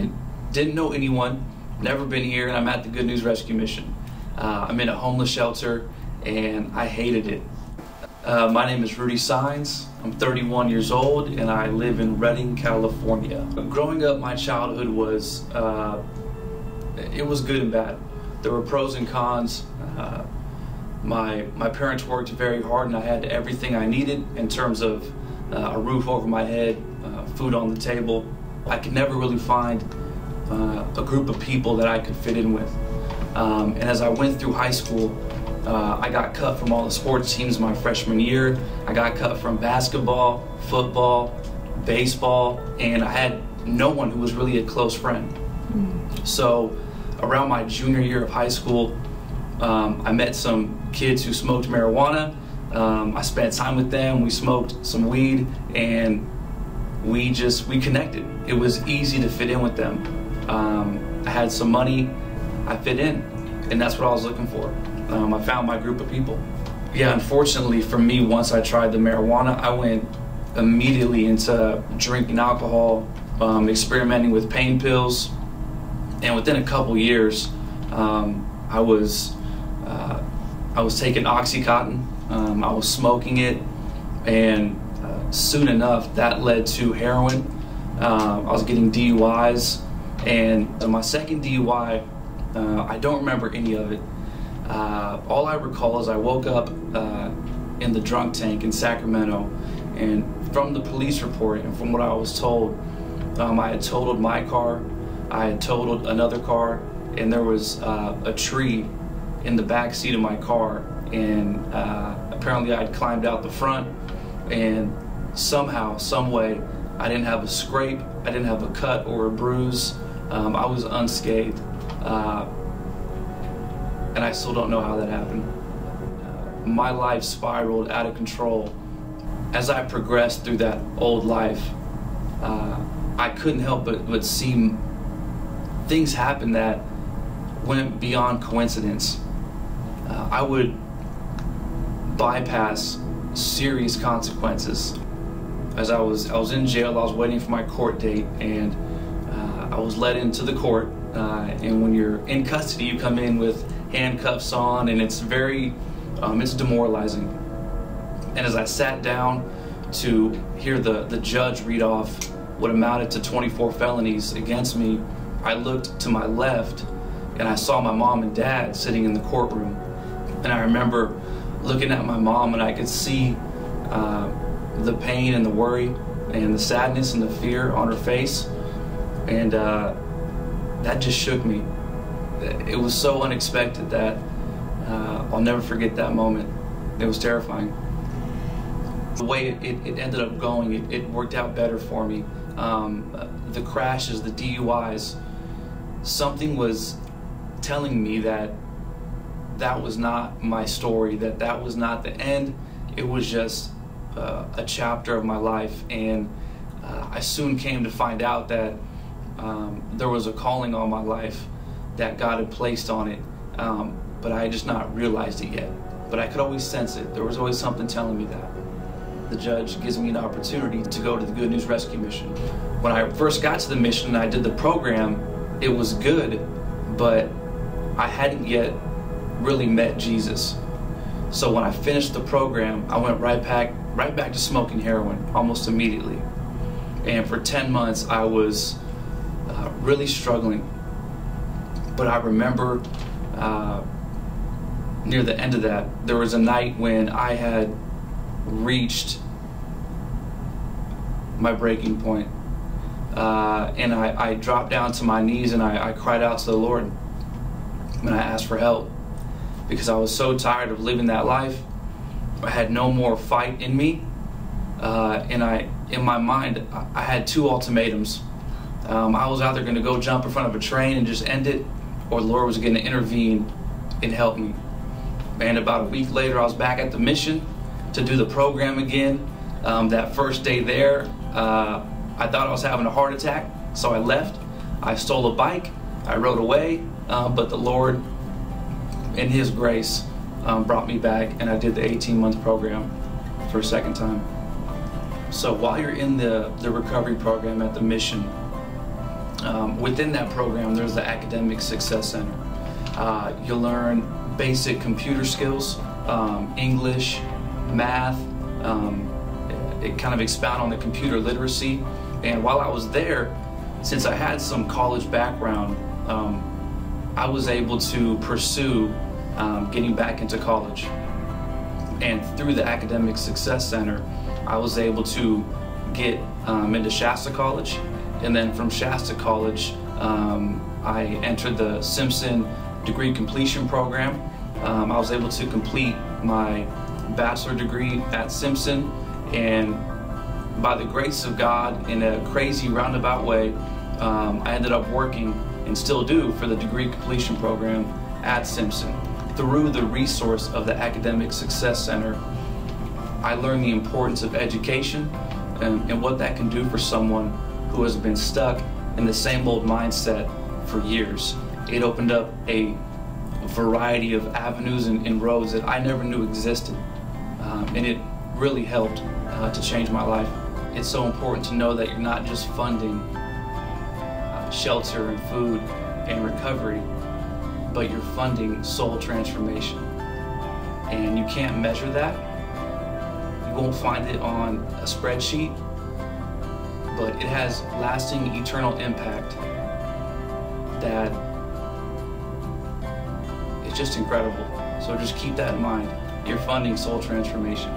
I didn't know anyone, never been here, and I'm at the Good News Rescue Mission. Uh, I'm in a homeless shelter, and I hated it. Uh, my name is Rudy Saenz. I'm 31 years old, and I live in Redding, California. Growing up, my childhood was uh, it was good and bad. There were pros and cons. Uh, my my parents worked very hard, and I had everything I needed in terms of uh, a roof over my head, uh, food on the table. I could never really find uh, a group of people that I could fit in with. Um, and as I went through high school, uh, I got cut from all the sports teams my freshman year. I got cut from basketball, football, baseball, and I had no one who was really a close friend. Mm. So around my junior year of high school, um, I met some kids who smoked marijuana. Um, I spent time with them. We smoked some weed, and we just we connected. It was easy to fit in with them. Um, I had some money. I fit in, and that's what I was looking for. Um, I found my group of people. Yeah, unfortunately for me, once I tried the marijuana, I went immediately into drinking alcohol, um, experimenting with pain pills, and within a couple years, um, I was uh, I was taking OxyContin, um, I was smoking it, and soon enough that led to heroin. Uh, I was getting DUIs, and my second DUI, uh, I don't remember any of it. Uh, all I recall is I woke up uh, in the drunk tank in Sacramento, and from the police report and from what I was told, um, I had totaled my car I had totaled another car, and there was uh, a tree in the back seat of my car, and uh, apparently I had climbed out the front, and somehow, some way, I didn't have a scrape, I didn't have a cut or a bruise. Um, I was unscathed, uh, and I still don't know how that happened. my life spiraled out of control as I progressed through that old life. Uh, I couldn't help but, but see things happen that went beyond coincidence. Uh, I would bypass serious consequences. As I was, I was in jail. I was waiting for my court date, and uh, I was led into the court. Uh, and when you're in custody, you come in with handcuffs on, and it's very, um, it's demoralizing. And as I sat down to hear the the judge read off what amounted to 24 felonies against me, I looked to my left and I saw my mom and dad sitting in the courtroom. And I remember looking at my mom and I could see uh, the pain and the worry and the sadness and the fear on her face. And uh, that just shook me. It was so unexpected that uh, I'll never forget that moment. It was terrifying. The way it, it, ended up going, it, it, worked out better for me. Um, the crashes, the DUIs, something was telling me that that was not my story, that that was not the end. It was just uh, a chapter of my life. And uh, I soon came to find out that um, there was a calling on my life that God had placed on it, um, but I had just not realized it yet. But I could always sense it. There was always something telling me that. The judge gives me an opportunity to go to the Good News Rescue Mission. When I first got to the mission and I did the program, it was good, but I hadn't yet really met Jesus. So when I finished the program, I went right back right back to smoking heroin almost immediately. And for 10 months, I was uh, really struggling. But I remember uh, near the end of that, there was a night when I had reached my breaking point uh, and I, I, dropped down to my knees and I, I, cried out to the Lord and I asked for help because I was so tired of living that life. I had no more fight in me, uh, and I, in my mind, I had two ultimatums. Um, I was either going to go jump in front of a train and just end it, or the Lord was going to intervene and help me. And about a week later, I was back at the mission to do the program again. Um, that first day there, uh, I thought I was having a heart attack, so I left. I stole a bike. I rode away, uh, but the Lord, in His grace, um, brought me back, and I did the 18-month program for a second time. So while you're in the, the recovery program at the mission, Um, within that program, there's the Academic Success Center. Uh, you learn basic computer skills, um, English, math. Um, it kind of expound on the computer literacy. And while I was there, since I had some college background, um, I was able to pursue um, getting back into college. And through the Academic Success Center, I was able to get um, into Shasta College. And then from Shasta College, um, I entered the Simpson Degree Completion Program. Um, I was able to complete my bachelor degree at Simpson and by the grace of God in a crazy roundabout way, um, I ended up working and still do for the degree completion program at Simpson. Through the resource of the Academic Success Center, I learned the importance of education and, and what that can do for someone who has been stuck in the same old mindset for years. It opened up a variety of avenues and, and roads that I never knew existed. Um, and it really helped uh, to change my life. It's so important to know that you're not just funding uh, shelter and food and recovery, but you're funding soul transformation. And you can't measure that. You won't find it on a spreadsheet, but it has lasting eternal impact that is just incredible. So just keep that in mind. You're funding soul transformation.